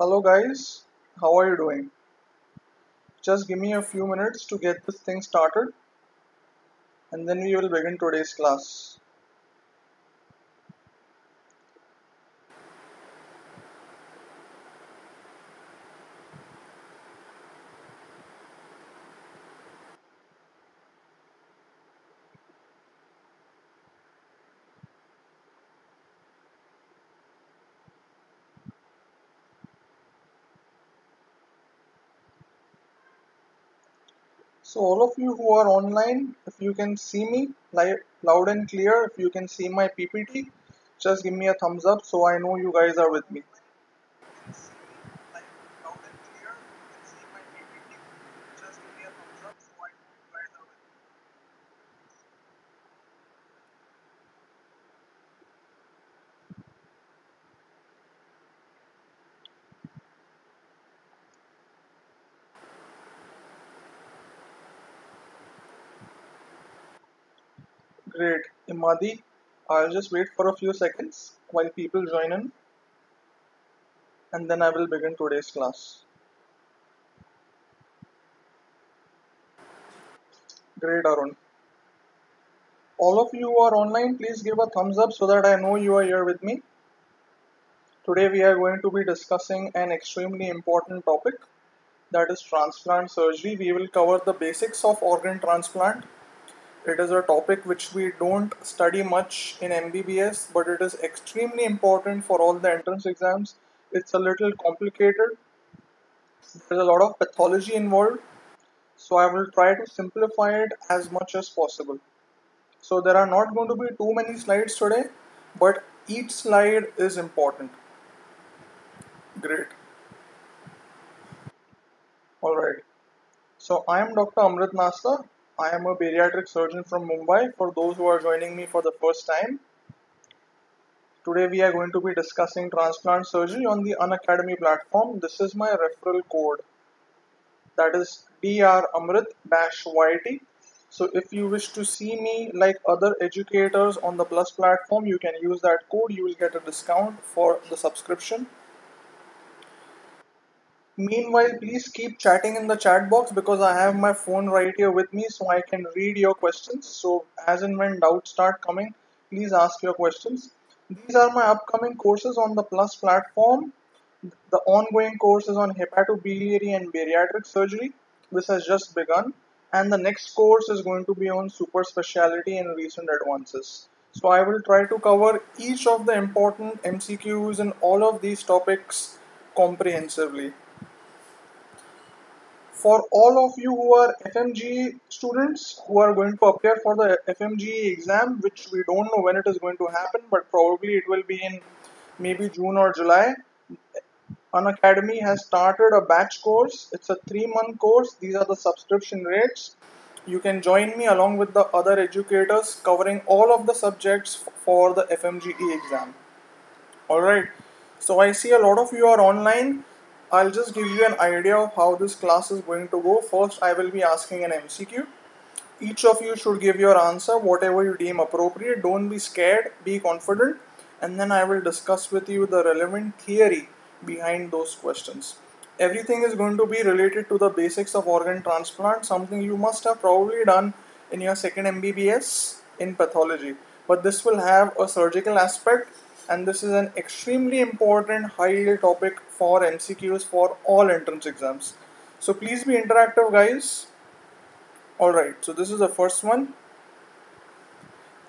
Hello guys, how are you doing? Just give me a few minutes to get this thing started and then we will begin today's class. So all of you who are online, if you can see me live, loud and clear, if you can see my PPT, just give me a thumbs up so I know you guys are with me. Great. I'll just wait for a few seconds while people join in and then I will begin today's class. Great, Arun. All of you who are online, please give a thumbs up so that I know you are here with me. Today we are going to be discussing an extremely important topic that is transplant surgery. We will cover the basics of organ transplant it is a topic which we don't study much in MBBS, but it is extremely important for all the entrance exams. It's a little complicated. There's a lot of pathology involved. So I will try to simplify it as much as possible. So there are not going to be too many slides today, but each slide is important. Great. Alright. So I am Dr. Amrit Nasta I am a bariatric surgeon from Mumbai for those who are joining me for the first time. Today we are going to be discussing transplant surgery on the Unacademy platform. This is my referral code that is DR Amrit YT. So if you wish to see me like other educators on the Plus platform, you can use that code. You will get a discount for the subscription. Meanwhile, please keep chatting in the chat box because I have my phone right here with me so I can read your questions. So as and when doubts start coming, please ask your questions. These are my upcoming courses on the Plus platform. The ongoing course is on hepatobiliary and bariatric surgery. This has just begun. And the next course is going to be on super specialty and recent advances. So I will try to cover each of the important MCQs and all of these topics comprehensively for all of you who are FMG students who are going to appear for the FMG exam, which we don't know when it is going to happen, but probably it will be in maybe June or July. Unacademy has started a batch course. It's a three month course. These are the subscription rates. You can join me along with the other educators covering all of the subjects for the FMGE exam. Alright, so I see a lot of you are online I'll just give you an idea of how this class is going to go. First, I will be asking an MCQ. Each of you should give your answer, whatever you deem appropriate. Don't be scared, be confident, and then I will discuss with you the relevant theory behind those questions. Everything is going to be related to the basics of organ transplant, something you must have probably done in your second MBBS in pathology. But this will have a surgical aspect and this is an extremely important high yield topic for MCQs for all entrance exams. So please be interactive guys. Alright, so this is the first one.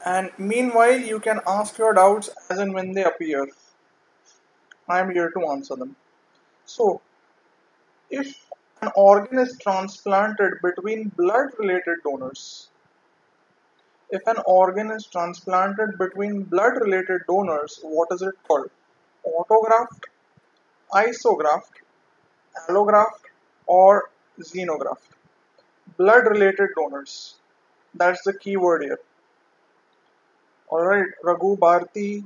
And meanwhile, you can ask your doubts as and when they appear. I am here to answer them. So, if an organ is transplanted between blood related donors, if an organ is transplanted between blood-related donors, what is it called? Autograft, isograft, allograft, or xenograft? Blood-related donors. That's the key word here. Alright, Raghu, Bharti,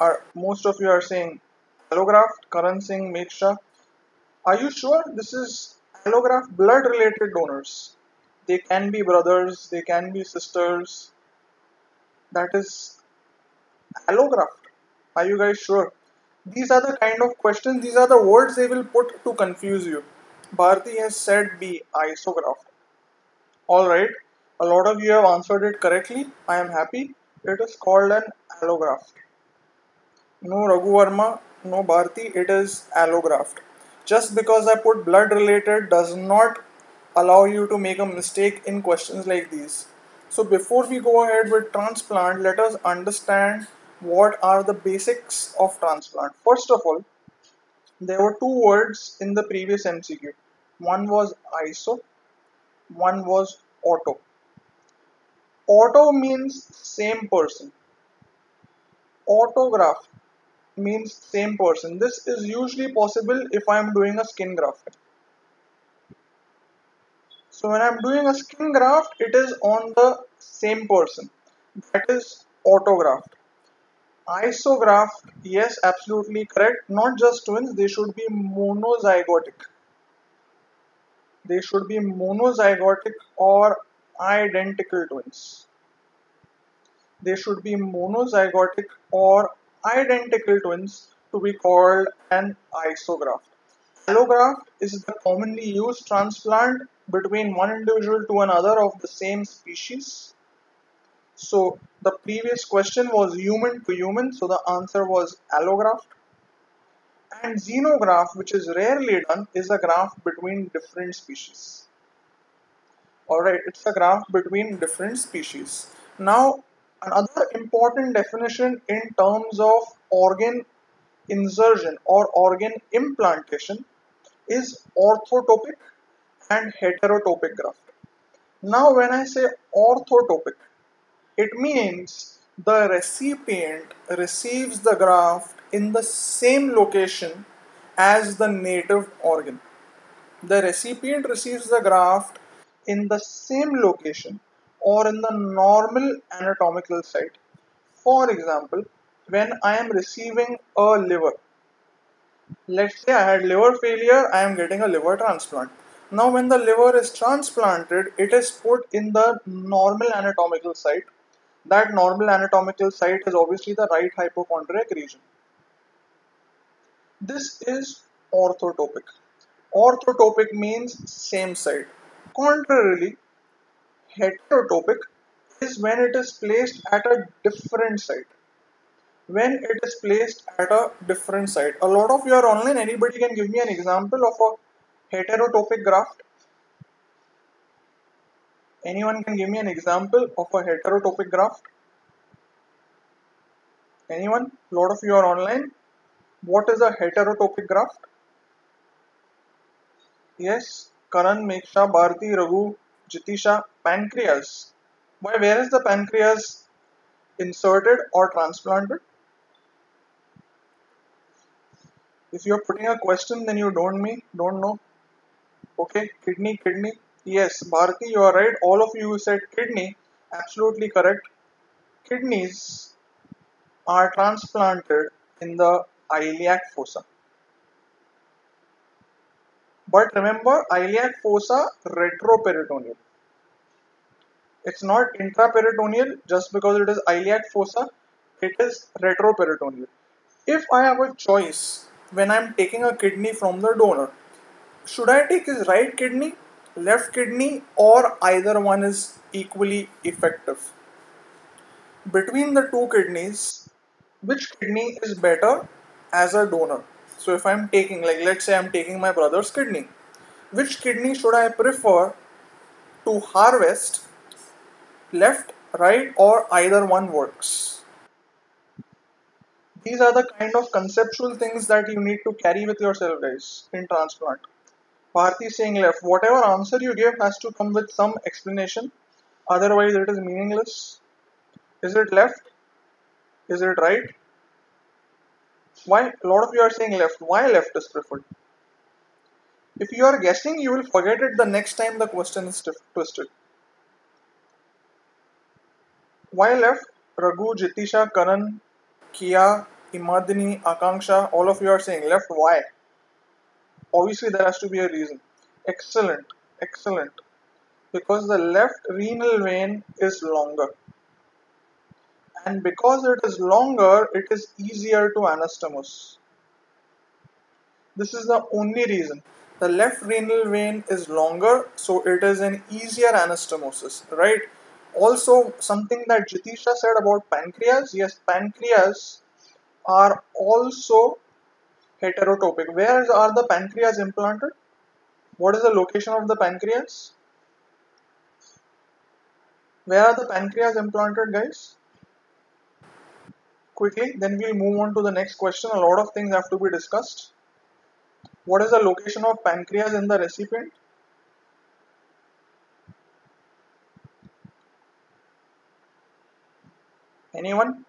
are, most of you are saying allograft, Karan Singh, Meksha. Are you sure this is allograft blood-related donors? They can be brothers, they can be sisters. That is allograft. Are you guys sure? These are the kind of questions, these are the words they will put to confuse you. Bharti has said B, isograft. Alright, a lot of you have answered it correctly. I am happy. It is called an allograft. No Raghu Verma, no Bharti, it is allograft. Just because I put blood related does not allow you to make a mistake in questions like these. So before we go ahead with transplant, let us understand what are the basics of transplant. First of all, there were two words in the previous MCQ. One was iso, one was auto. Auto means same person. Autograft means same person. This is usually possible if I am doing a skin graft. So when I'm doing a skin graft, it is on the same person. That is autograft. Isograft, yes, absolutely correct. Not just twins, they should be monozygotic. They should be monozygotic or identical twins. They should be monozygotic or identical twins to be called an isograft. Allograft is the commonly used transplant between one individual to another of the same species. So the previous question was human to human, so the answer was allograft. And xenograft, which is rarely done, is a graft between different species. Alright, it's a graft between different species. Now, another important definition in terms of organ insertion or organ implantation is orthotopic and heterotopic graft. Now, when I say orthotopic, it means the recipient receives the graft in the same location as the native organ. The recipient receives the graft in the same location or in the normal anatomical site. For example, when I am receiving a liver, let's say I had liver failure, I am getting a liver transplant. Now, when the liver is transplanted, it is put in the normal anatomical site. That normal anatomical site is obviously the right hypochondriac region. This is orthotopic. Orthotopic means same side. Contrarily, heterotopic is when it is placed at a different site. When it is placed at a different site. A lot of you are online. Anybody can give me an example of a heterotopic graft? Anyone can give me an example of a heterotopic graft? Anyone? A lot of you are online. What is a heterotopic graft? Yes, Karan, Meksha, Bharti, Raghu, Jitisha, pancreas. Why, where is the pancreas inserted or transplanted? If you're putting a question, then you don't me, don't know. Okay, kidney, kidney. Yes, Bharti, you are right. All of you said kidney. Absolutely correct. Kidneys are transplanted in the iliac fossa. But remember, iliac fossa retroperitoneal. It's not intraperitoneal just because it is iliac fossa. It is retroperitoneal. If I have a choice when I'm taking a kidney from the donor, should I take his right kidney, left kidney, or either one is equally effective? Between the two kidneys, which kidney is better as a donor? So if I'm taking, like let's say I'm taking my brother's kidney, which kidney should I prefer to harvest? Left, right, or either one works? These are the kind of conceptual things that you need to carry with yourself, guys, in transplant. Bharti saying left. Whatever answer you give has to come with some explanation, otherwise, it is meaningless. Is it left? Is it right? Why? A lot of you are saying left. Why left is preferred? If you are guessing, you will forget it the next time the question is twisted. Why left? Raghu, Jitisha, Karan, Kia, Imadini, Akanksha, all of you are saying left. Why? Obviously, there has to be a reason. Excellent, excellent. Because the left renal vein is longer. And because it is longer, it is easier to anastomose. This is the only reason. The left renal vein is longer, so it is an easier anastomosis, right? Also, something that Jitisha said about pancreas, yes, pancreas are also heterotopic. Where are the pancreas implanted? What is the location of the pancreas? Where are the pancreas implanted, guys? Quickly, then we'll move on to the next question. A lot of things have to be discussed. What is the location of pancreas in the recipient? Anyone?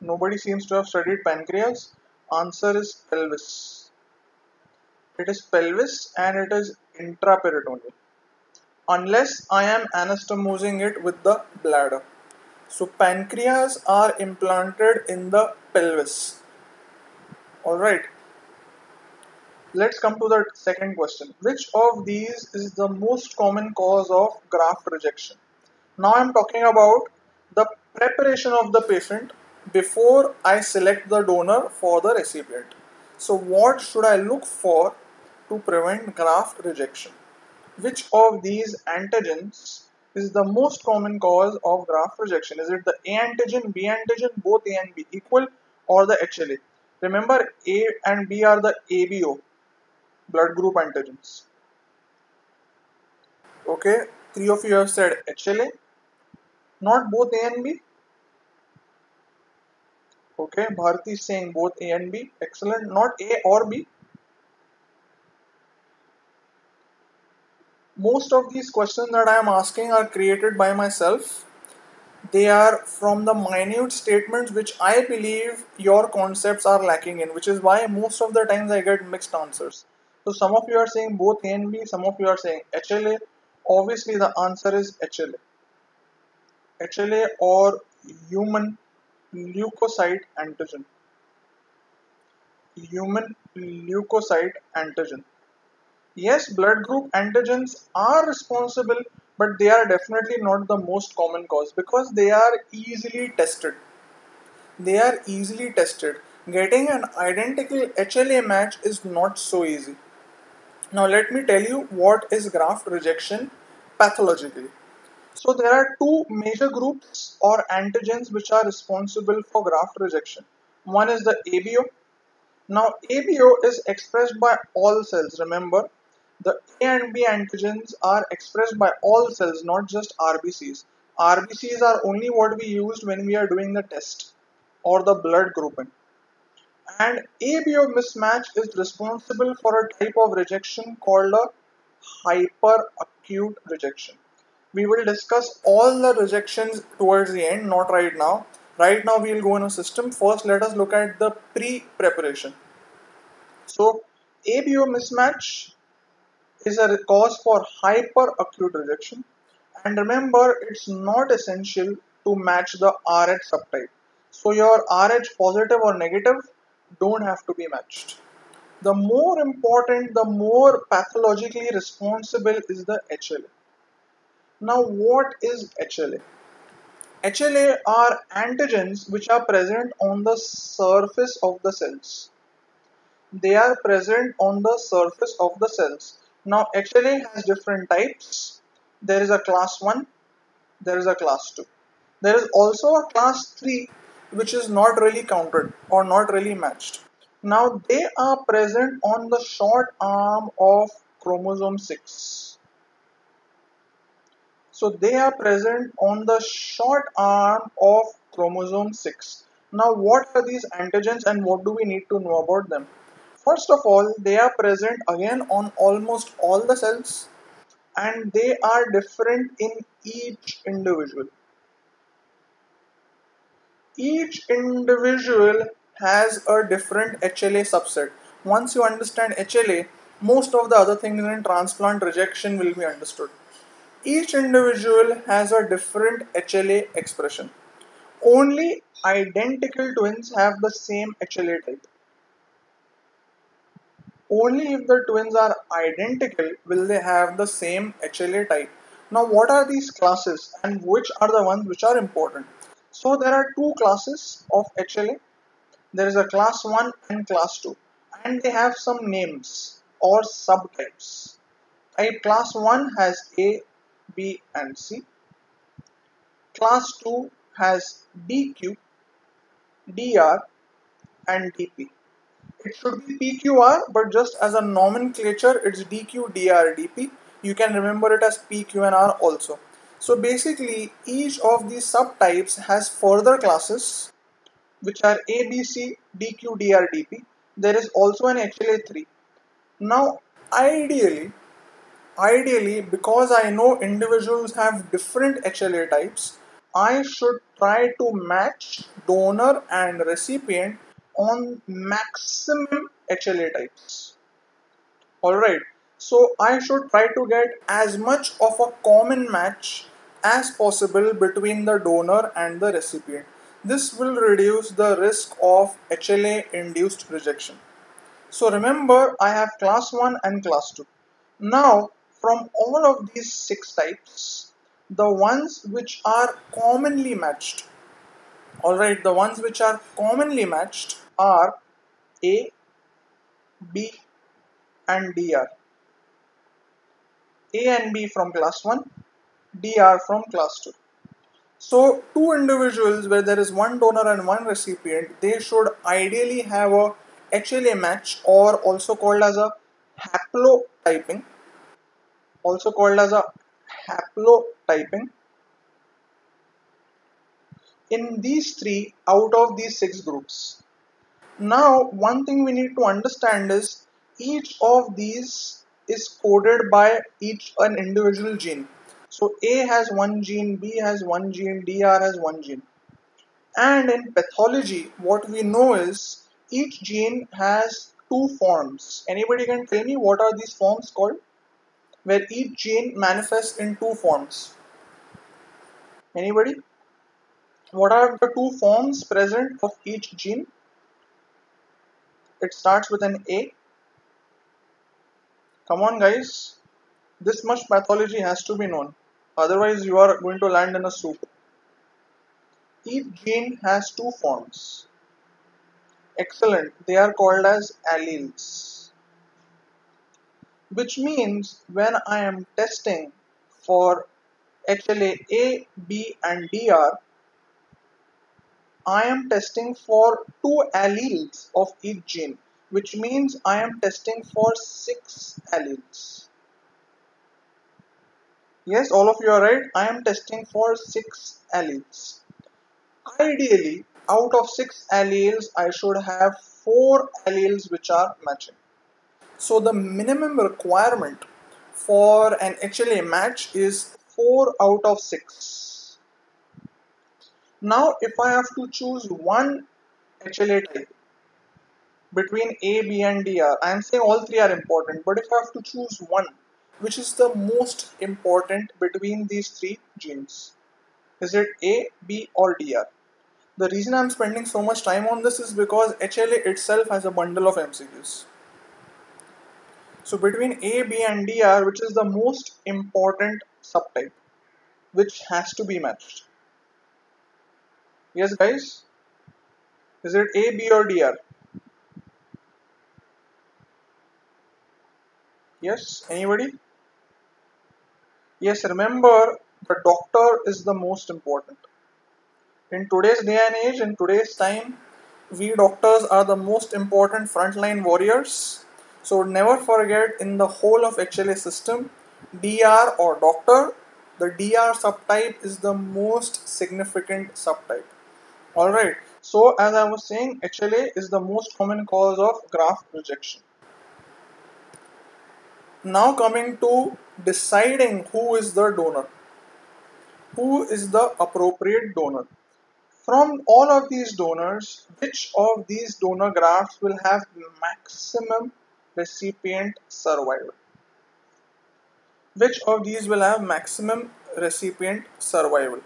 Nobody seems to have studied pancreas. Answer is pelvis. It is pelvis and it is intraperitoneal. Unless I am anastomosing it with the bladder. So pancreas are implanted in the pelvis. Alright. Let's come to the second question. Which of these is the most common cause of graft rejection? Now I'm talking about the preparation of the patient before I select the donor for the recipient. So what should I look for to prevent graft rejection? Which of these antigens is the most common cause of graft rejection? Is it the A antigen, B antigen, both A and B equal or the HLA? Remember A and B are the ABO, blood group antigens. Okay, three of you have said HLA, not both A and B. Okay, Bharati is saying both A and B. Excellent. Not A or B. Most of these questions that I am asking are created by myself. They are from the minute statements which I believe your concepts are lacking in, which is why most of the times I get mixed answers. So some of you are saying both A and B, some of you are saying HLA. Obviously the answer is HLA. HLA or human leukocyte antigen. Human leukocyte antigen. Yes, blood group antigens are responsible, but they are definitely not the most common cause because they are easily tested. They are easily tested. Getting an identical HLA match is not so easy. Now, let me tell you what is graft rejection pathologically. So there are two major groups or antigens which are responsible for graft rejection. One is the ABO. Now ABO is expressed by all cells. Remember, the A and B antigens are expressed by all cells, not just RBCs. RBCs are only what we used when we are doing the test or the blood grouping. And ABO mismatch is responsible for a type of rejection called a hyperacute rejection we will discuss all the rejections towards the end, not right now. Right now we will go in a system. First let us look at the pre-preparation. So ABO mismatch is a cause for hyperacute rejection and remember it's not essential to match the RH subtype. So your RH positive or negative don't have to be matched. The more important, the more pathologically responsible is the HLA. Now what is HLA? HLA are antigens which are present on the surface of the cells. They are present on the surface of the cells. Now HLA has different types. There is a class 1, there is a class 2. There is also a class 3 which is not really counted or not really matched. Now they are present on the short arm of chromosome 6 so they are present on the short arm of chromosome 6. Now what are these antigens and what do we need to know about them? First of all, they are present again on almost all the cells and they are different in each individual. Each individual has a different HLA subset. Once you understand HLA, most of the other things in transplant rejection will be understood. Each individual has a different HLA expression. Only identical twins have the same HLA type. Only if the twins are identical will they have the same HLA type. Now what are these classes and which are the ones which are important? So there are two classes of HLA. There is a class 1 and class 2. and they have some names or subtypes. Type class 1 has A, B and C. Class 2 has DQ, DR and DP. It should be PQR but just as a nomenclature it's DQ, DR, DP. You can remember it as PQ and R also. So basically each of these subtypes has further classes which are A, B, C, DQ, DR, DP. There is also an HLA3. Now ideally, ideally because I know individuals have different HLA types, I should try to match donor and recipient on maximum HLA types. Alright, so I should try to get as much of a common match as possible between the donor and the recipient. This will reduce the risk of HLA induced rejection. So remember I have class 1 and class 2. Now from all of these six types, the ones which are commonly matched, alright, the ones which are commonly matched are A, B and DR. A and B from class 1, DR from class 2. So two individuals where there is one donor and one recipient, they should ideally have a HLA match or also called as a haplotyping, also called as a haplotyping in these three out of these six groups. Now one thing we need to understand is each of these is coded by each an individual gene. So A has one gene, B has one gene, DR has one gene. And in pathology, what we know is each gene has two forms. Anybody can tell me what are these forms called? Where each gene manifests in two forms. Anybody? What are the two forms present of each gene? It starts with an A. Come on guys. This much pathology has to be known. Otherwise you are going to land in a soup. Each gene has two forms. Excellent. They are called as alleles. Which means when I am testing for HLA A, B and DR, I am testing for two alleles of each gene, which means I am testing for six alleles. Yes, all of you are right. I am testing for six alleles. Ideally, out of six alleles, I should have four alleles which are matching. So the minimum requirement for an HLA match is 4 out of 6. Now if I have to choose one HLA type between A, B and DR, uh, I am saying all three are important, but if I have to choose one, which is the most important between these three genes? Is it A, B or DR? The reason I'm spending so much time on this is because HLA itself has a bundle of MCQs. So between A, B and DR, which is the most important subtype, which has to be matched? Yes, guys? Is it A, B, or DR? Yes, anybody? Yes, remember the doctor is the most important. In today's day and age, in today's time, we doctors are the most important frontline warriors. So never forget in the whole of HLA system, DR or doctor, the DR subtype is the most significant subtype. Alright, so as I was saying, HLA is the most common cause of graft rejection. Now coming to deciding who is the donor. Who is the appropriate donor? From all of these donors, which of these donor grafts will have maximum recipient survival? Which of these will have maximum recipient survival?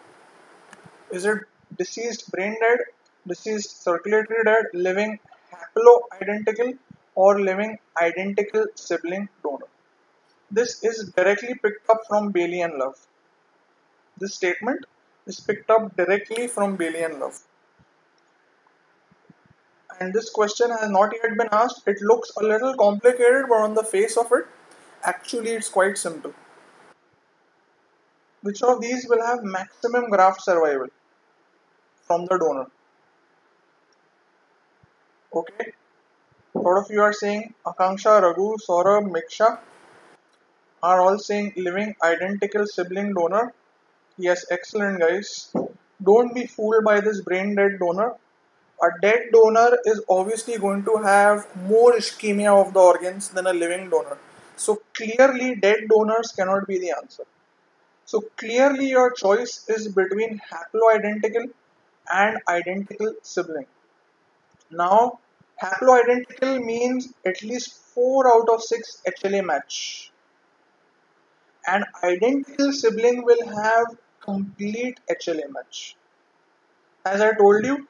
Is it deceased brain dead, deceased circulatory dead, living haplo-identical or living identical sibling donor. This is directly picked up from Bailey and Love. This statement is picked up directly from Bailey and Love. And this question has not yet been asked. It looks a little complicated, but on the face of it, actually it's quite simple. Which of these will have maximum graft survival from the donor? Okay. A lot of you are saying Akanksha, Raghu, Saurabh, Miksha are all saying living identical sibling donor. Yes, excellent guys. Don't be fooled by this brain dead donor a dead donor is obviously going to have more ischemia of the organs than a living donor. So clearly dead donors cannot be the answer. So clearly your choice is between haploidentical and identical sibling. Now haploidentical means at least 4 out of 6 HLA match. And identical sibling will have complete HLA match. As I told you,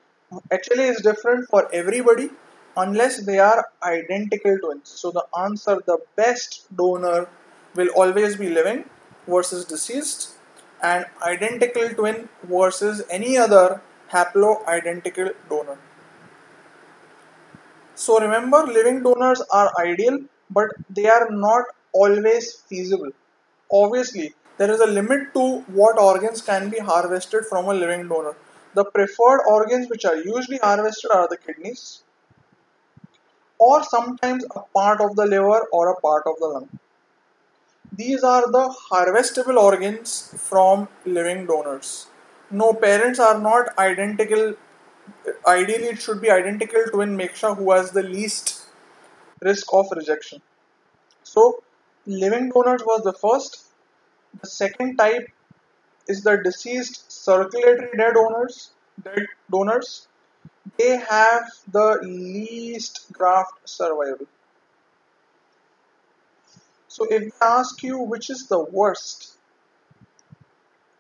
HLA is different for everybody unless they are identical twins. So the answer, the best donor will always be living versus deceased and identical twin versus any other haplo-identical donor. So remember living donors are ideal but they are not always feasible. Obviously there is a limit to what organs can be harvested from a living donor. The preferred organs which are usually harvested are the kidneys or sometimes a part of the liver or a part of the lung. These are the harvestable organs from living donors. No, parents are not identical. Ideally, it should be identical twin Miksha who has the least risk of rejection. So, living donors was the first. The second type is the deceased circulatory dead donors, dead donors. They have the least graft survival. So if they ask you which is the worst,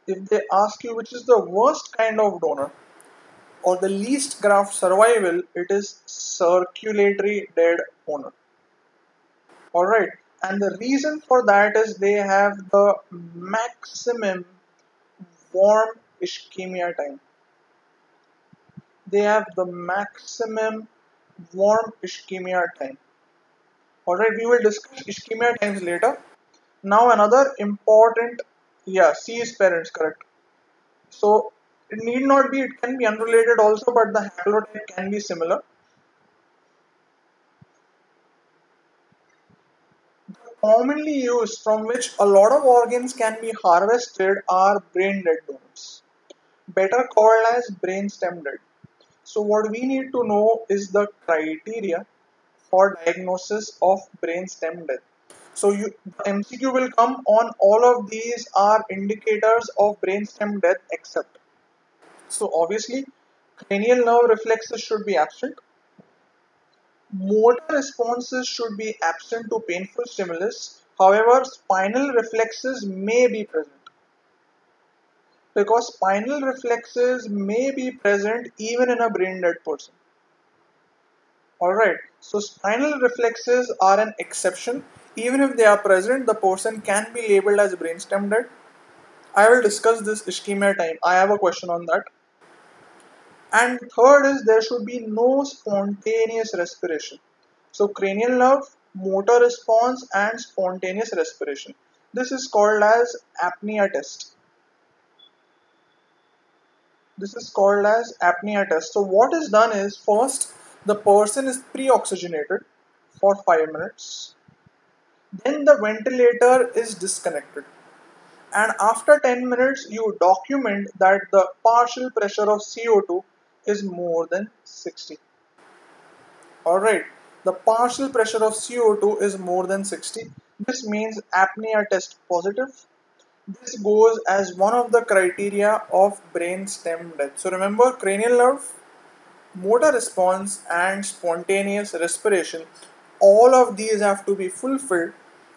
if they ask you which is the worst kind of donor or the least graft survival, it is circulatory dead donor. Alright, and the reason for that is they have the maximum warm ischemia time. They have the maximum warm ischemia time. Alright, we will discuss ischemia times later. Now another important, yeah, C is parents, correct. So it need not be, it can be unrelated also, but the haplotype can be similar. commonly used from which a lot of organs can be harvested are brain dead donors, better called as brain stem dead. So what we need to know is the criteria for diagnosis of brain stem death. So you, MCQ will come on all of these are indicators of brain stem death except. So obviously cranial nerve reflexes should be absent Motor responses should be absent to painful stimulus. However, spinal reflexes may be present. Because spinal reflexes may be present even in a brain dead person. Alright, so spinal reflexes are an exception. Even if they are present, the person can be labeled as brainstem dead. I will discuss this ischemia time. I have a question on that. And third is there should be no spontaneous respiration. So cranial nerve, motor response and spontaneous respiration. This is called as apnea test. This is called as apnea test. So what is done is first the person is pre-oxygenated for 5 minutes. Then the ventilator is disconnected. And after 10 minutes you document that the partial pressure of CO2 is more than 60. Alright, the partial pressure of CO2 is more than 60. This means apnea test positive. This goes as one of the criteria of brain stem death. So remember cranial nerve, motor response and spontaneous respiration. All of these have to be fulfilled.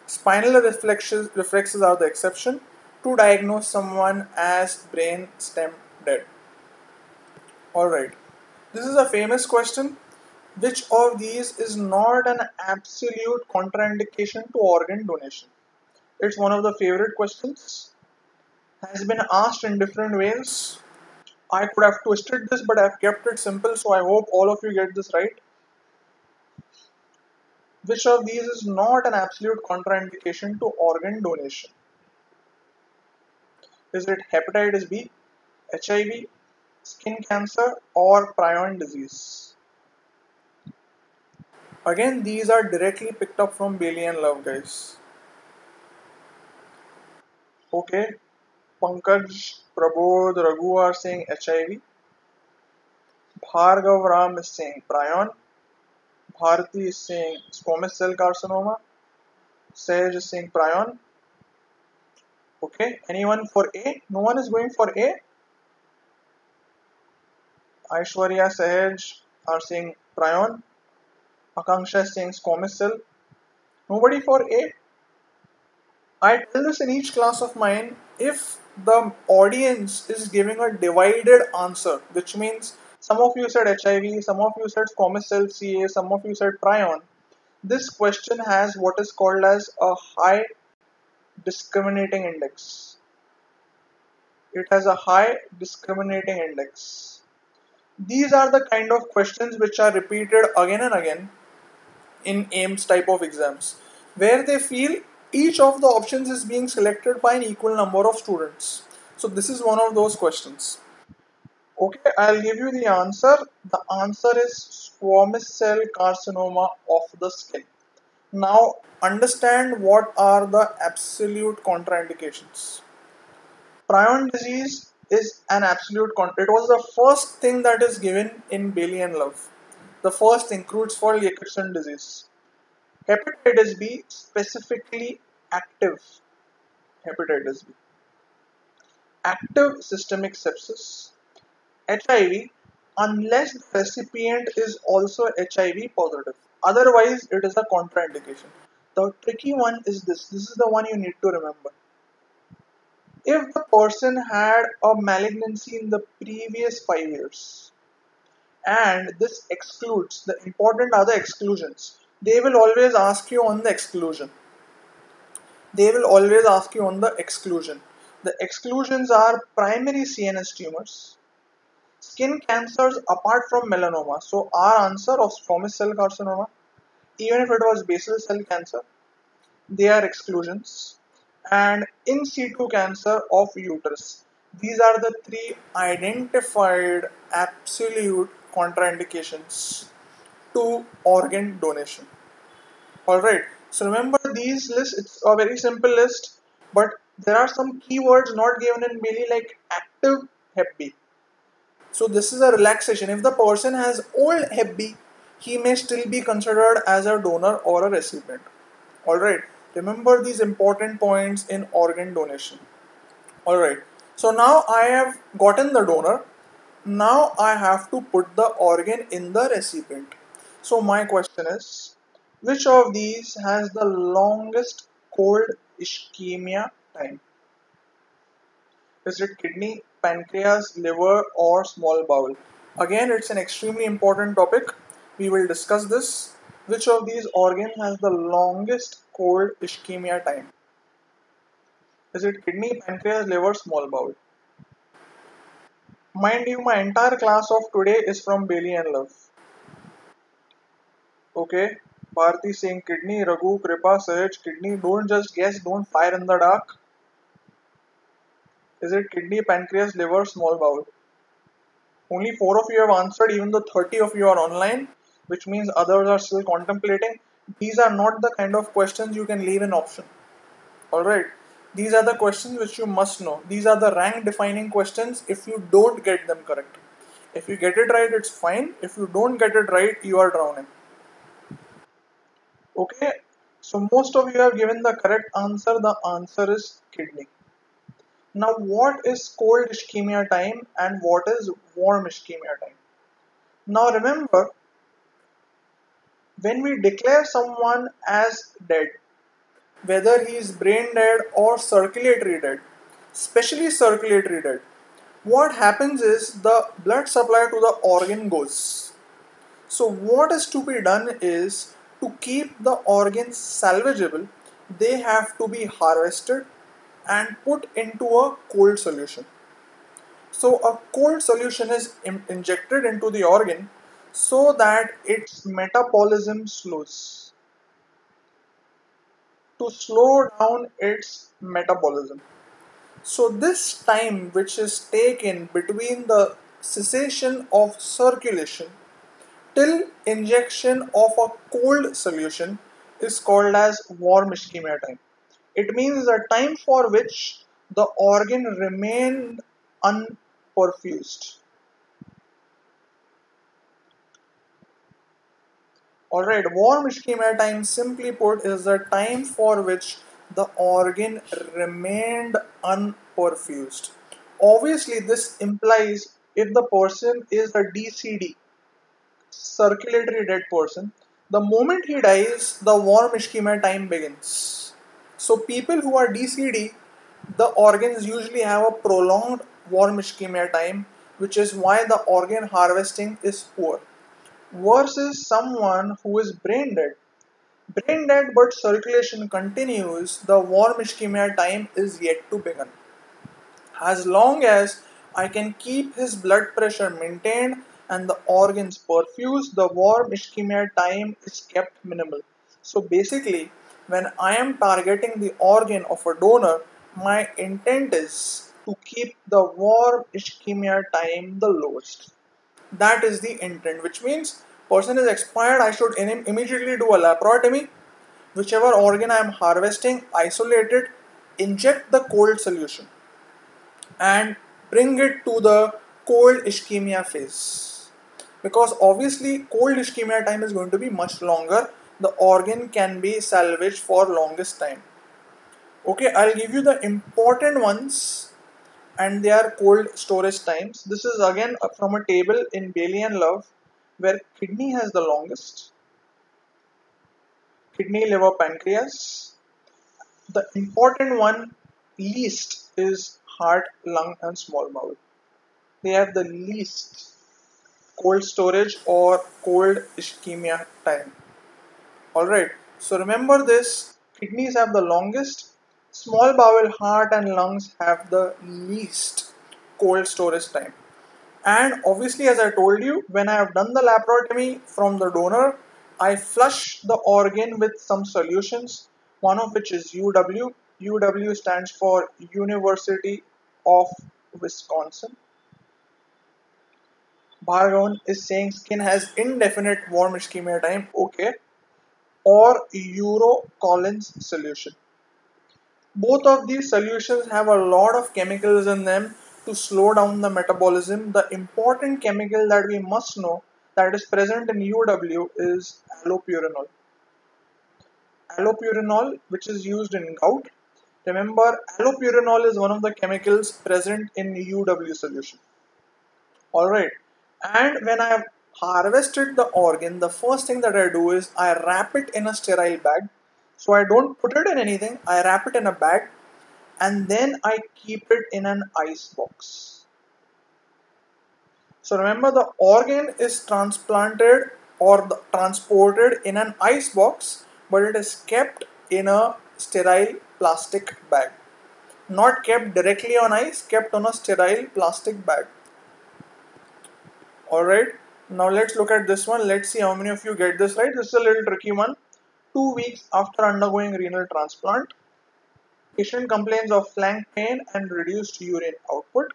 Spinal reflexes, reflexes are the exception to diagnose someone as brain stem dead. Alright, this is a famous question. Which of these is not an absolute contraindication to organ donation? It's one of the favorite questions. Has been asked in different ways. I could have twisted this, but I've kept it simple, so I hope all of you get this right. Which of these is not an absolute contraindication to organ donation? Is it hepatitis B, HIV, skin cancer, or prion disease? Again, these are directly picked up from Bailey and Love, guys. Okay, Pankaj, Prabodh, Raghu are saying HIV. Bhargav Ram is saying prion. Bharati is saying squamous cell carcinoma. Sage is saying prion. Okay, anyone for A? No one is going for A. Aishwarya, Sahaj are saying prion. Akanksha is saying squamous cell. Nobody for A. I tell this in each class of mine if the audience is giving a divided answer, which means some of you said HIV, some of you said cell CA, some of you said prion. This question has what is called as a high discriminating index. It has a high discriminating index. These are the kind of questions which are repeated again and again in AIIMS type of exams, where they feel each of the options is being selected by an equal number of students. So this is one of those questions. Okay, I'll give you the answer. The answer is squamous cell carcinoma of the skin. Now understand what are the absolute contraindications. Prion disease is an absolute con. It was the first thing that is given in Bailey and Love. The first thing, Creutzfeldt Jakob disease. Hepatitis B, specifically active hepatitis B. Active systemic sepsis. HIV, unless the recipient is also HIV positive. Otherwise, it is a contraindication. The tricky one is this. This is the one you need to remember. If the person had a malignancy in the previous five years, and this excludes the important other exclusions, they will always ask you on the exclusion. They will always ask you on the exclusion. The exclusions are primary CNS tumors, skin cancers apart from melanoma. So our answer of squamous cell carcinoma, even if it was basal cell cancer, they are exclusions. And in situ cancer of uterus. These are the three identified absolute contraindications to organ donation. Alright, so remember these lists, it's a very simple list, but there are some keywords not given in Bailey like active Hep B. So this is a relaxation. If the person has old Hep B, he may still be considered as a donor or a recipient. Alright, remember these important points in organ donation. Alright, so now I have gotten the donor. Now I have to put the organ in the recipient. So my question is, which of these has the longest cold ischemia time? Is it kidney, pancreas, liver, or small bowel? Again, it's an extremely important topic. We will discuss this. Which of these organ has the longest cold ischemia time? Is it kidney, pancreas, liver, small bowel? Mind you, my entire class of today is from Bailey and Love. Okay, Bharti saying kidney, Raghu, Kripa, Sahaj, kidney. Don't just guess, don't fire in the dark. Is it kidney, pancreas, liver, small bowel? Only 4 of you have answered, even though 30 of you are online, which means others are still contemplating. These are not the kind of questions you can leave an option. Alright, these are the questions which you must know. These are the rank defining questions if you don't get them correct. If you get it right, it's fine. If you don't get it right, you are drowning. Okay, so most of you have given the correct answer. The answer is kidney. Now, what is cold ischemia time and what is warm ischemia time? Now, remember, when we declare someone as dead, whether he is brain dead or circulatory dead, especially circulatory dead, what happens is the blood supply to the organ goes. So, what is to be done is to keep the organs salvageable, they have to be harvested and put into a cold solution. So a cold solution is injected into the organ so that its metabolism slows. To slow down its metabolism. So this time which is taken between the cessation of circulation till injection of a cold solution is called as warm ischemia time. It means the time for which the organ remained unperfused. Alright, warm ischemia time simply put is the time for which the organ remained unperfused. Obviously this implies if the person is a DCD, circulatory dead person, the moment he dies, the warm ischemia time begins. So people who are DCD, the organs usually have a prolonged warm ischemia time, which is why the organ harvesting is poor. Versus someone who is brain dead. Brain dead but circulation continues, the warm ischemia time is yet to begin. As long as I can keep his blood pressure maintained and the organs perfuse, the warm ischemia time is kept minimal. So basically, when I am targeting the organ of a donor, my intent is to keep the warm ischemia time the lowest. That is the intent, which means person is expired, I should immediately do a laparotomy. Whichever organ I am harvesting, isolate it, inject the cold solution, and bring it to the cold ischemia phase because obviously cold ischemia time is going to be much longer. The organ can be salvaged for longest time. Okay i'll give you the important ones. And they are cold storage times. This is again uh, from a table in bailey and love where kidney has the longest. Kidney liver pancreas. The important one least is heart lung and small bowel they have the least cold storage or cold ischemia time. Alright, so remember this kidneys have the longest, small bowel, heart, and lungs have the least cold storage time. And obviously, as I told you, when I have done the laparotomy from the donor, I flush the organ with some solutions, one of which is UW. UW stands for University of Wisconsin. Bhargavan is saying skin has indefinite warm ischemia time, okay, or Euro Collins solution. Both of these solutions have a lot of chemicals in them to slow down the metabolism. The important chemical that we must know that is present in UW is allopurinol. Allopurinol, which is used in gout. Remember, allopurinol is one of the chemicals present in UW solution. Alright, and when I have harvested the organ the first thing that I do is I wrap it in a sterile bag. So I don't put it in anything. I wrap it in a bag and then I keep it in an ice box. So remember the organ is transplanted or transported in an ice box but it is kept in a sterile plastic bag. Not kept directly on ice kept on a sterile plastic bag Alright, now let's look at this one. Let's see how many of you get this right. This is a little tricky one. Two weeks after undergoing renal transplant, patient complains of flank pain and reduced urine output.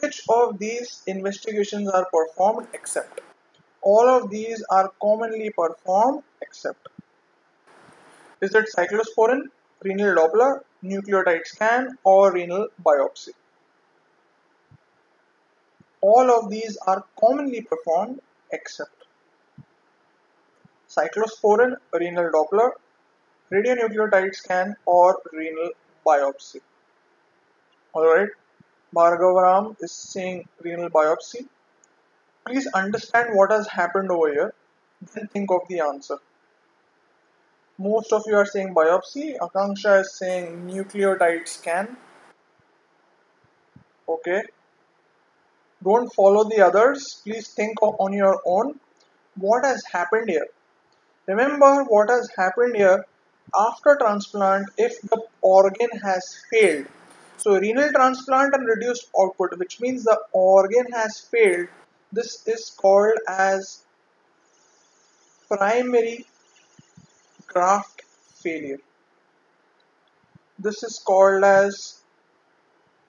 Which of these investigations are performed except? All of these are commonly performed except. Is it cyclosporin, renal Doppler, nucleotide scan or renal biopsy? All of these are commonly performed except cyclosporin, renal Doppler, radionuclide scan or renal biopsy. Alright, Bhargavaram is saying renal biopsy. Please understand what has happened over here, then think of the answer. Most of you are saying biopsy, Akanksha is saying nucleotide scan. Okay, don't follow the others. Please think on your own. What has happened here? Remember what has happened here after transplant if the organ has failed. So renal transplant and reduced output, which means the organ has failed. This is called as primary graft failure. This is called as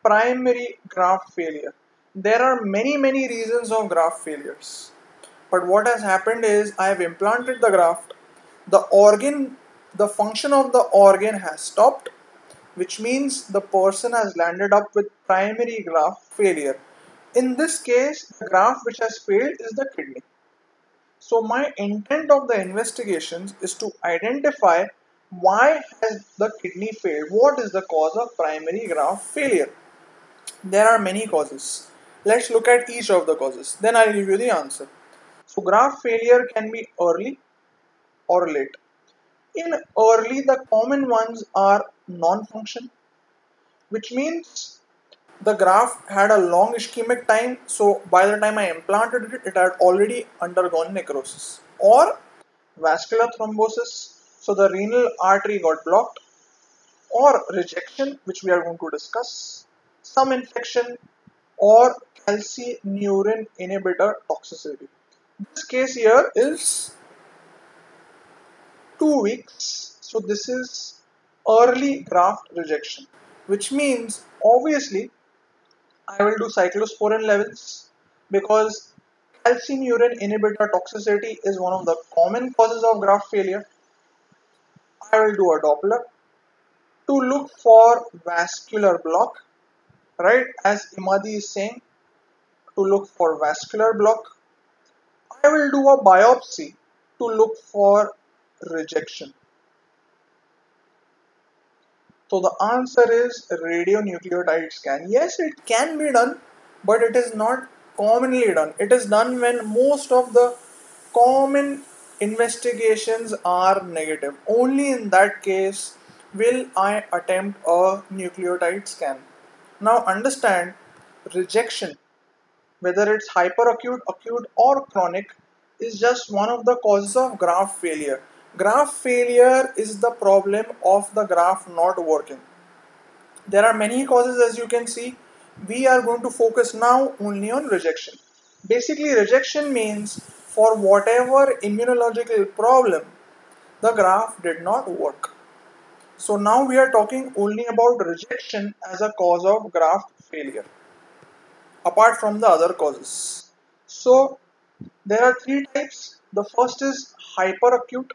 primary graft failure. There are many many reasons of graft failures. But what has happened is I have implanted the graft. The organ, the function of the organ has stopped which means the person has landed up with primary graft failure. In this case, the graft which has failed is the kidney. So my intent of the investigations is to identify why has the kidney failed? What is the cause of primary graft failure? There are many causes. Let's look at each of the causes. Then I'll give you the answer. So graft failure can be early or late. In early, the common ones are non-function, which means the graft had a long ischemic time. So by the time I implanted it, it had already undergone necrosis or vascular thrombosis. So the renal artery got blocked or rejection, which we are going to discuss, some infection or calcineurin inhibitor toxicity. This case here is two weeks. So this is early graft rejection, which means obviously I will do cyclosporin levels because calcineurin inhibitor toxicity is one of the common causes of graft failure. I will do a Doppler to look for vascular block, right? As Imadi is saying, to look for vascular block. I will do a biopsy to look for rejection. So the answer is radionuclide scan. Yes, it can be done, but it is not commonly done. It is done when most of the common investigations are negative. Only in that case will I attempt a nucleotide scan. Now understand rejection, whether it's hyperacute, acute or chronic, is just one of the causes of graft failure. Graft failure is the problem of the graft not working. There are many causes as you can see. We are going to focus now only on rejection. Basically rejection means for whatever immunological problem the graft did not work. So now we are talking only about rejection as a cause of graft failure apart from the other causes. So there are three types. The first is hyperacute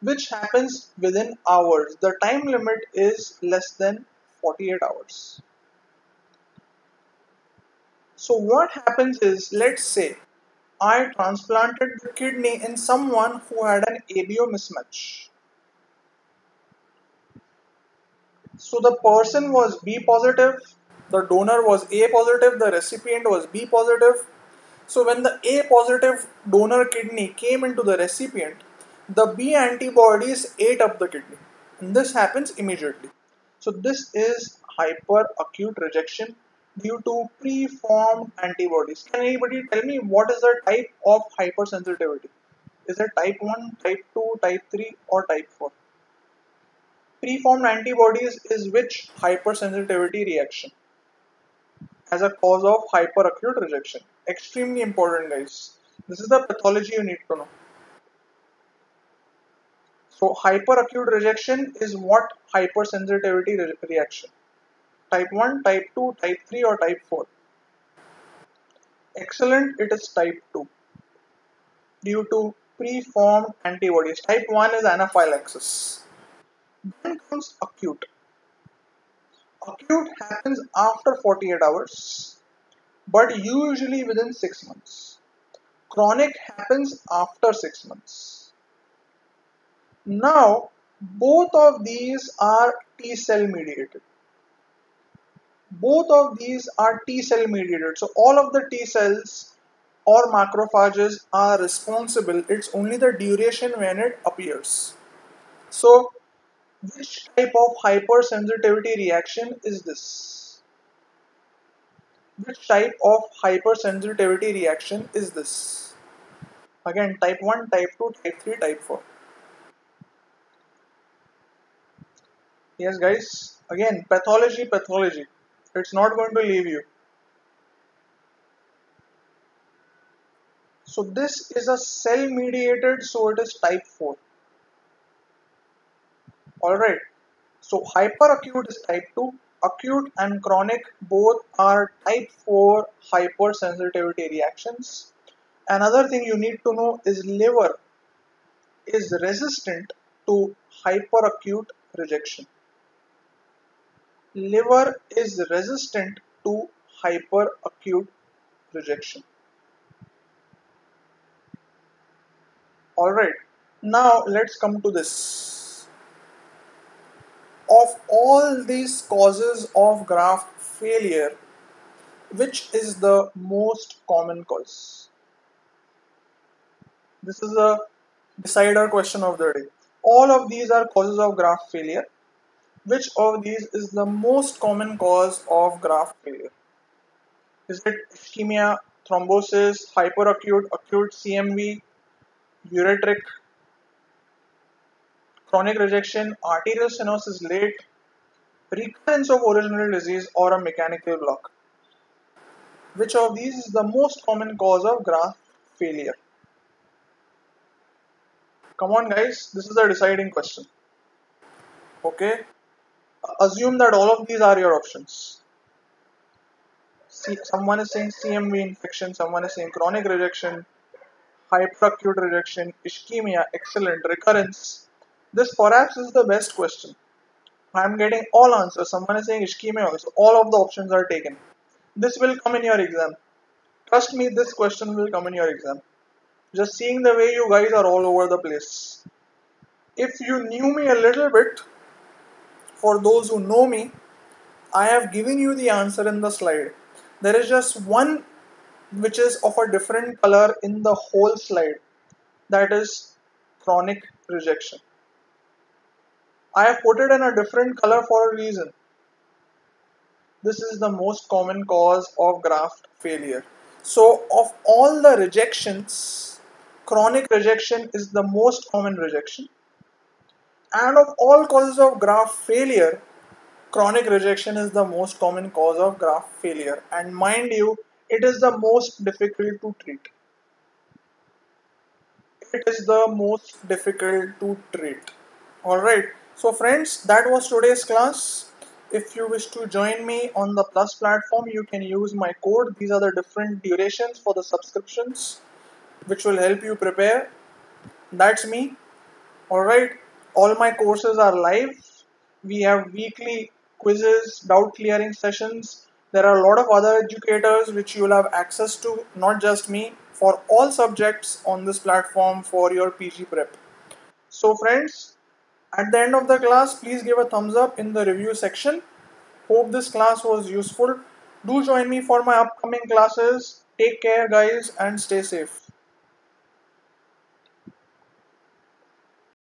which happens within hours. The time limit is less than 48 hours. So what happens is, let's say I transplanted the kidney in someone who had an ABO mismatch. So the person was B positive, the donor was A positive, the recipient was B positive. So when the A positive donor kidney came into the recipient, the B antibodies ate up the kidney and this happens immediately. So this is hyperacute rejection due to preformed antibodies. Can anybody tell me what is the type of hypersensitivity? Is it type 1, type 2, type 3 or type 4? Preformed antibodies is which hypersensitivity reaction as a cause of hyperacute rejection. Extremely important guys. This is the pathology you need to know. So hyperacute rejection is what hypersensitivity re reaction? Type 1, type 2, type 3 or type 4? Excellent, it is type 2 due to preformed antibodies. Type 1 is anaphylaxis. Then comes acute. Acute happens after 48 hours but usually within 6 months. Chronic happens after 6 months now, both of these are T cell mediated. Both of these are T cell mediated. So, all of the T cells or macrophages are responsible. It's only the duration when it appears. So, which type of hypersensitivity reaction is this? Which type of hypersensitivity reaction is this? Again, type 1, type 2, type 3, type 4. Yes guys, again pathology pathology it's not going to leave you so this is a cell mediated so it is type 4 alright. So hyperacute is type 2 acute and chronic both are type 4 hypersensitivity reactions. Another thing you need to know is liver is resistant to hyperacute rejection. Liver is resistant to hyperacute rejection. Alright, now let's come to this. Of all these causes of graft failure, which is the most common cause? This is a decider question of the day. All of these are causes of graft failure which of these is the most common cause of graft failure? Is it ischemia, thrombosis, hyperacute, acute CMV, ureteric, chronic rejection, arterial stenosis late, recurrence of original disease, or a mechanical block? Which of these is the most common cause of graft failure? Come on, guys, this is the deciding question. Okay, assume that all of these are your options. See, someone is saying CMV infection, someone is saying chronic rejection, hyperacute rejection, ischemia, excellent, recurrence. This perhaps is the best question. I'm getting all answers. Someone is saying ischemia also. All of the options are taken. This will come in your exam. Trust me, this question will come in your exam. Just seeing the way you guys are all over the place. If you knew me a little bit, for those who know me, I have given you the answer in the slide. There is just one which is of a different color in the whole slide. That is chronic rejection. I have put it in a different color for a reason. This is the most common cause of graft failure. So, of all the rejections, chronic rejection is the most common rejection. And of all causes of graft failure, chronic rejection is the most common cause of graft failure. And mind you, it is the most difficult to treat. It is the most difficult to treat. Alright, so friends, that was today's class. If you wish to join me on the Plus platform, you can use my code. These are the different durations for the subscriptions, which will help you prepare. That's me. Alright all my courses are live. We have weekly quizzes, doubt clearing sessions. There are a lot of other educators which you will have access to, not just me, for all subjects on this platform for your PG prep. So, friends, at the end of the class, please give a thumbs up in the review section. Hope this class was useful. Do join me for my upcoming classes. Take care, guys, and stay safe.